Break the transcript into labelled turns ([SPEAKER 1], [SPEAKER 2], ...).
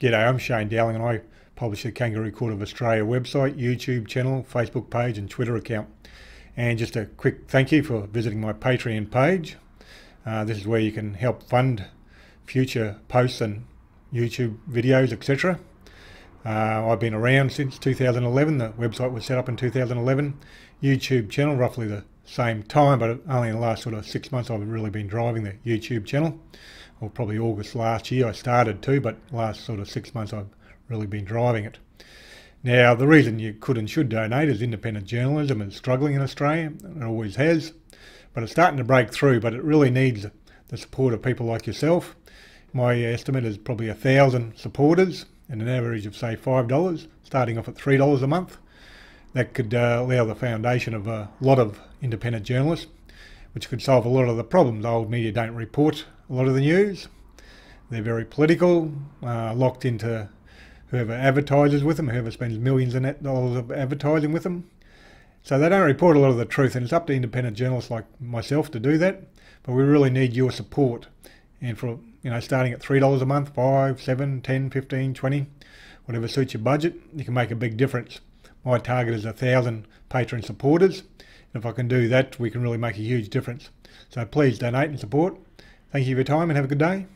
[SPEAKER 1] G'day, I'm Shane Dowling and I publish the Kangaroo Court of Australia website, YouTube channel, Facebook page and Twitter account. And just a quick thank you for visiting my Patreon page. Uh, this is where you can help fund future posts and YouTube videos, etc. Uh, I've been around since 2011. The website was set up in 2011. YouTube channel roughly the same time, but only in the last sort of six months I've really been driving the YouTube channel or probably August last year I started too, but last sort of six months I've really been driving it. Now, the reason you could and should donate is independent journalism is struggling in Australia, it always has, but it's starting to break through, but it really needs the support of people like yourself. My estimate is probably a thousand supporters and an average of say $5, starting off at $3 a month. That could uh, allow the foundation of a lot of independent journalists, which could solve a lot of the problems. The Old media don't report a lot of the news. They're very political, uh, locked into whoever advertises with them, whoever spends millions of dollars of advertising with them. So they don't report a lot of the truth, and it's up to independent journalists like myself to do that. But we really need your support. And for you know, starting at three dollars a month, five, seven, ten, fifteen, twenty, whatever suits your budget, you can make a big difference. My target is a thousand patron supporters. And if I can do that, we can really make a huge difference. So please donate and support. Thank you for your time and have a good day.